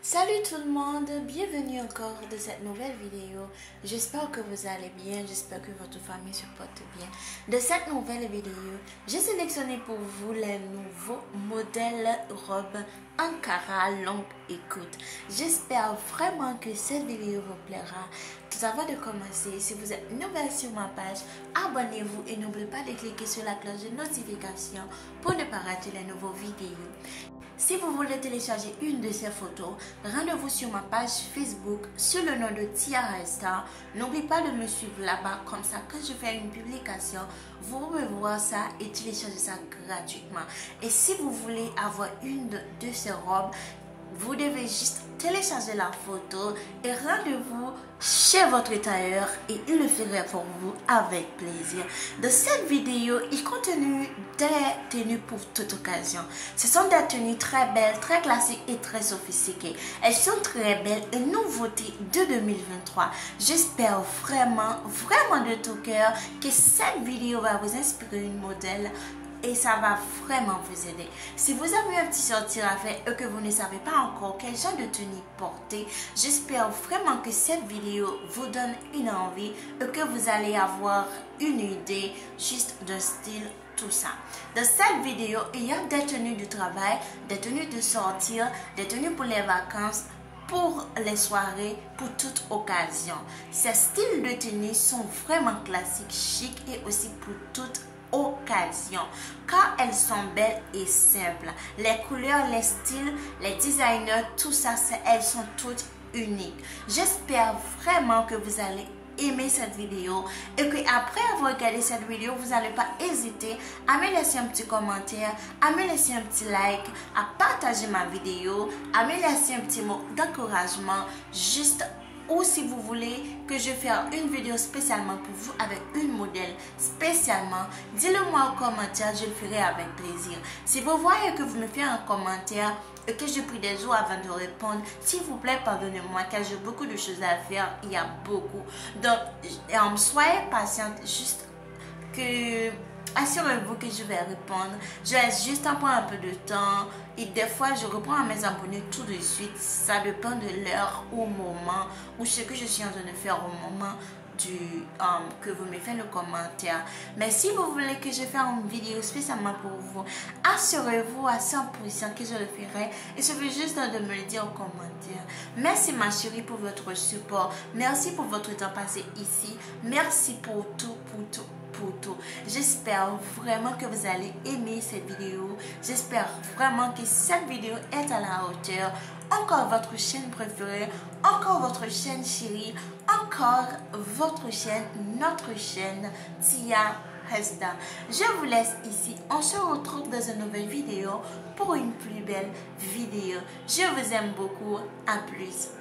Salut tout le monde, bienvenue encore de cette nouvelle vidéo. J'espère que vous allez bien, j'espère que votre famille se porte bien. De cette nouvelle vidéo, j'ai sélectionné pour vous les nouveaux modèles robes Ankara longue écoute. J'espère vraiment que cette vidéo vous plaira. Tout avant de commencer, si vous êtes nouvelle sur ma page, abonnez-vous et n'oubliez pas de cliquer sur la cloche de notification pour ne pas rater les nouveaux vidéos. Si vous voulez télécharger une de ces photos, rendez-vous sur ma page Facebook sur le nom de Tia Star. N'oubliez pas de me suivre là-bas, comme ça quand je fais une publication, vous pouvez voir ça et télécharger ça gratuitement. Et si vous voulez avoir une de ces robes, vous devez juste télécharger la photo et rendez-vous chez votre tailleur et il le ferait pour vous avec plaisir. De cette vidéo, il contenu des tenues pour toute occasion. Ce sont des tenues très belles, très classiques et très sophistiquées. Elles sont très belles et nouveautés de 2023. J'espère vraiment, vraiment de tout cœur que cette vidéo va vous inspirer une modèle et ça va vraiment vous aider. Si vous avez un petit sortir à faire et que vous ne savez pas encore quel genre de tenue porter, j'espère vraiment que cette vidéo vous donne une envie et que vous allez avoir une idée juste de style tout ça. Dans cette vidéo, il y a des tenues de travail, des tenues de sortir, des tenues pour les vacances, pour les soirées, pour toute occasion. Ces styles de tenue sont vraiment classiques, chics et aussi pour toute occasion. Car elles sont belles et simples les couleurs les styles les designers tout ça elles sont toutes uniques. J'espère vraiment que vous allez aimer cette vidéo et que après avoir regardé cette vidéo vous n'allez pas hésiter à me laisser un petit commentaire à me laisser un petit like à partager ma vidéo à me laisser un petit mot d'encouragement juste ou si vous voulez que je fasse une vidéo spécialement pour vous avec une modèle spécialement, dites-le moi en commentaire, je le ferai avec plaisir. Si vous voyez que vous me faites un commentaire et que je prie des jours avant de répondre, s'il vous plaît, pardonnez-moi car j'ai beaucoup de choses à faire, il y a beaucoup. Donc, soyez patiente, juste que assurez-vous que je vais répondre. Je laisse juste un un peu de temps. Et des fois, je reprends à mes abonnés tout de suite. Ça dépend de l'heure ou moment ou ce que je suis en train de faire au moment du, um, que vous me faites le commentaire. Mais si vous voulez que je fasse une vidéo spécialement pour vous, assurez-vous à 100% que je le ferai. Et je veux juste de me le dire au commentaire. Merci ma chérie pour votre support. Merci pour votre temps passé ici. Merci pour tout, pour tout J'espère vraiment que vous allez aimer cette vidéo. J'espère vraiment que cette vidéo est à la hauteur. Encore votre chaîne préférée, encore votre chaîne chérie, encore votre chaîne, notre chaîne Tia Hesta. Je vous laisse ici. On se retrouve dans une nouvelle vidéo pour une plus belle vidéo. Je vous aime beaucoup. À plus.